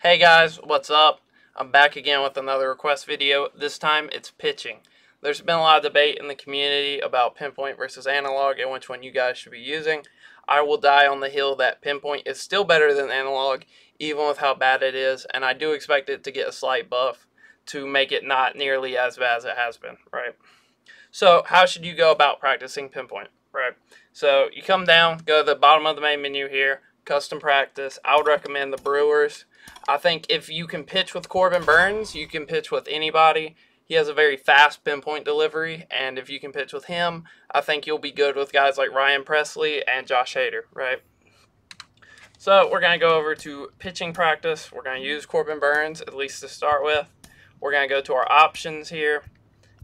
Hey guys, what's up? I'm back again with another request video. This time it's pitching. There's been a lot of debate in the community about pinpoint versus analog and which one you guys should be using. I will die on the hill that pinpoint is still better than analog, even with how bad it is, and I do expect it to get a slight buff to make it not nearly as bad as it has been, right? So, how should you go about practicing pinpoint, right? So, you come down, go to the bottom of the main menu here, custom practice. I would recommend the Brewers. I think if you can pitch with Corbin Burnes, you can pitch with anybody. He has a very fast pinpoint delivery, and if you can pitch with him, I think you'll be good with guys like Ryan Pressly and Josh Hader, right? So we're going to go over to pitching practice. We're going to use Corbin Burnes, at least to start with. We're going to go to our options here.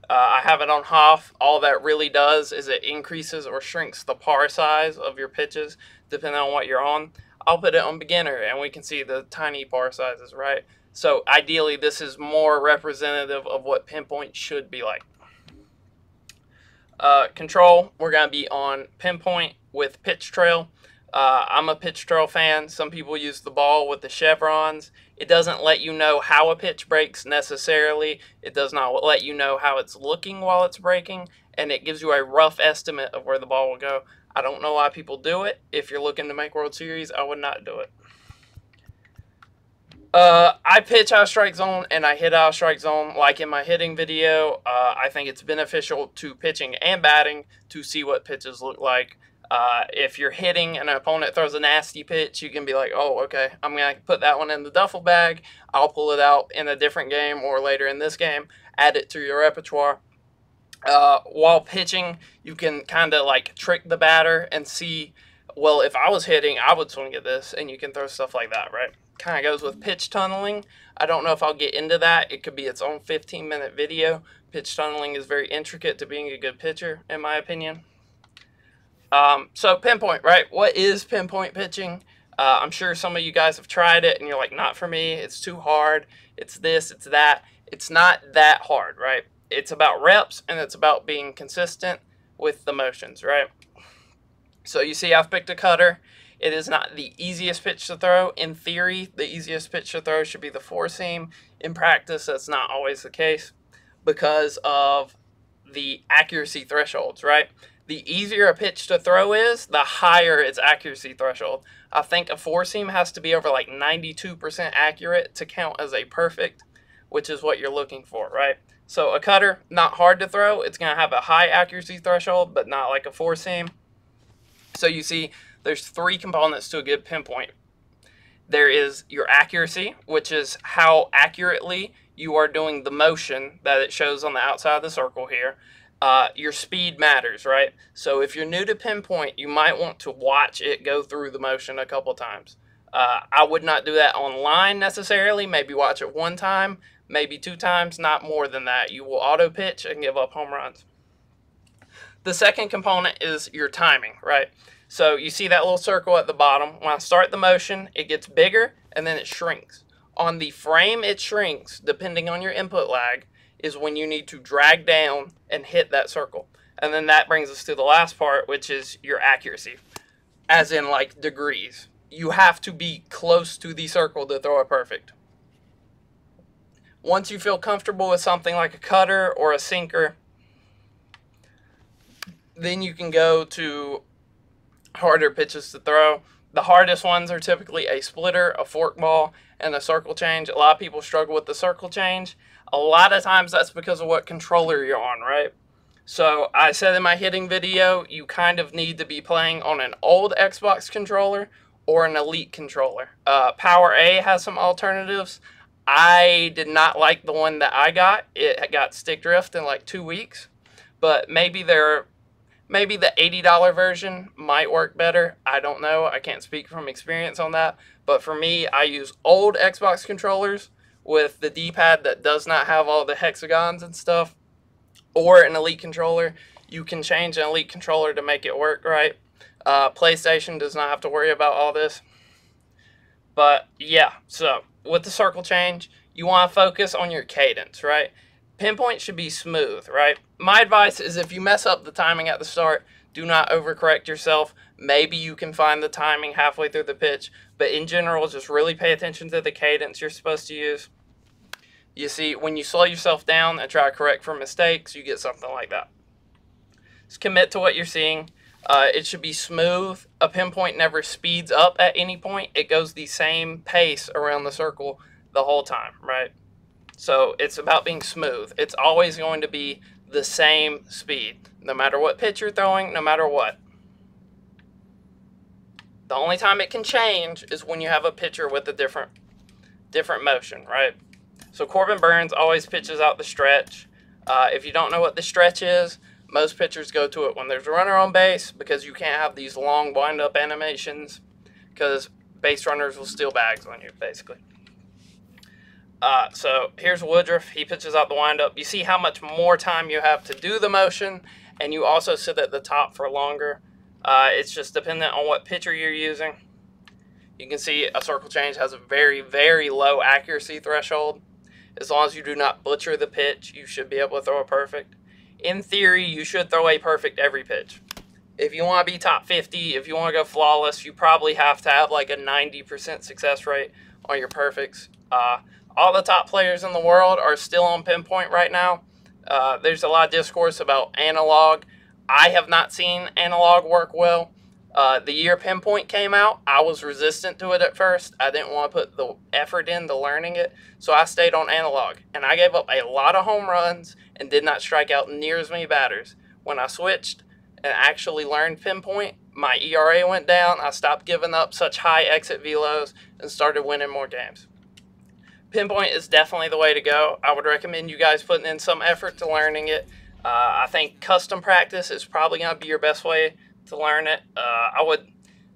Uh, I have it on half. All that really does is it increases or shrinks the par size of your pitches, depending on what you're on. I'll put it on beginner, and we can see the tiny bar sizes, right? So ideally, this is more representative of what pinpoint should be like. Uh, control, we're going to be on pinpoint with pitch trail. Uh, I'm a pitch trail fan. Some people use the ball with the chevrons. It doesn't let you know how a pitch breaks necessarily. It does not let you know how it's looking while it's breaking, and it gives you a rough estimate of where the ball will go. I don't know why people do it. If you're looking to make World Series, I would not do it. Uh, I pitch out strike zone and I hit out strike zone like in my hitting video. Uh, I think it's beneficial to pitching and batting to see what pitches look like. Uh, if you're hitting and an opponent throws a nasty pitch, you can be like, oh, okay, I'm going to put that one in the duffel bag. I'll pull it out in a different game or later in this game, add it to your repertoire. Uh, while pitching, you can kind of like trick the batter and see, well, if I was hitting, I would swing at this, and you can throw stuff like that, right? kind of goes with pitch tunneling. I don't know if I'll get into that. It could be its own 15 minute video. Pitch tunneling is very intricate to being a good pitcher, in my opinion. Um, so, pinpoint, right? What is pinpoint pitching? Uh, I'm sure some of you guys have tried it and you're like, not for me. It's too hard. It's this, it's that. It's not that hard, right? It's about reps and it's about being consistent with the motions, right? So, you see, I've picked a cutter it is not the easiest pitch to throw. In theory, the easiest pitch to throw should be the four seam. In practice, that's not always the case because of the accuracy thresholds, right? The easier a pitch to throw is, the higher its accuracy threshold. I think a four seam has to be over like 92% accurate to count as a perfect, which is what you're looking for, right? So a cutter, not hard to throw. It's going to have a high accuracy threshold, but not like a four seam. So you see, there's three components to a good pinpoint. There is your accuracy, which is how accurately you are doing the motion that it shows on the outside of the circle here. Uh, your speed matters, right? So if you're new to pinpoint, you might want to watch it go through the motion a couple times. Uh, I would not do that online necessarily. Maybe watch it one time, maybe two times, not more than that. You will auto pitch and give up home runs. The second component is your timing, right? So you see that little circle at the bottom. When I start the motion, it gets bigger and then it shrinks. On the frame, it shrinks depending on your input lag, is when you need to drag down and hit that circle. And then that brings us to the last part, which is your accuracy, as in like degrees. You have to be close to the circle to throw it perfect. Once you feel comfortable with something like a cutter or a sinker, then you can go to harder pitches to throw. The hardest ones are typically a splitter, a forkball, and a circle change. A lot of people struggle with the circle change. A lot of times that's because of what controller you're on, right? So I said in my hitting video, you kind of need to be playing on an old Xbox controller or an Elite controller. Uh, Power A has some alternatives. I did not like the one that I got. It got stick drift in like two weeks. But maybe there Maybe the $80 version might work better. I don't know. I can't speak from experience on that. But for me, I use old Xbox controllers with the D-pad that does not have all the hexagons and stuff or an Elite controller. You can change an Elite controller to make it work right. Uh, PlayStation does not have to worry about all this. But yeah, so with the circle change, you want to focus on your cadence, right? pinpoint should be smooth, right? My advice is if you mess up the timing at the start, Do not overcorrect yourself. Maybe you can find the timing halfway through the pitch, but in general, just really pay attention to the cadence you're supposed to use. You see, when you slow yourself down and try to correct for mistakes, you get something like that. Just commit to what you're seeing. Uh, it should be smooth. A pinpoint never speeds up at any point. It goes the same pace around the circle the whole time, right? So it's about being smooth. It's always going to be the same speed, no matter what pitch you're throwing, no matter what. The only time it can change is when you have a pitcher with a different different motion, right? So Corbin Burnes always pitches out the stretch. Uh, if you don't know what the stretch is, most pitchers go to it when there's a runner on base because you can't have these long wind-up animations because base runners will steal bags on you, basically. Uh, so here's Woodruff. He pitches out the windup. You see how much more time you have to do the motion, and you also sit at the top for longer. Uh, it's just dependent on what pitcher you're using. You can see a circle change has a very, very low accuracy threshold. As long as you do not butcher the pitch, you should be able to throw a perfect. In theory, you should throw a perfect every pitch. If you want to be top 50, if you want to go flawless, you probably have to have like a 90% success rate on your perfects. Uh, all the top players in the world are still on pinpoint right now. Uh, there's a lot of discourse about analog. I have not seen analog work well. Uh, the year pinpoint came out, I was resistant to it at first. I didn't want to put the effort into learning it, so I stayed on analog. And I gave up a lot of home runs and did not strike out near as many batters. When I switched and actually learned pinpoint, my ERA went down. I stopped giving up such high exit velos and started winning more games pinpoint is definitely the way to go. I would recommend you guys putting in some effort to learning it. Uh, I think custom practice is probably going to be your best way to learn it. Uh, I would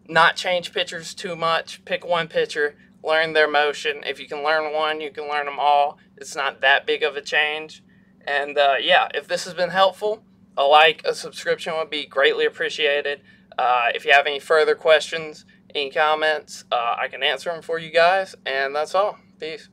not change pitchers too much. Pick one pitcher, learn their motion. If you can learn one, you can learn them all. It's not that big of a change. And uh, yeah, if this has been helpful, a like, a subscription would be greatly appreciated. Uh, if you have any further questions, any comments, uh, I can answer them for you guys. And that's all. Peace.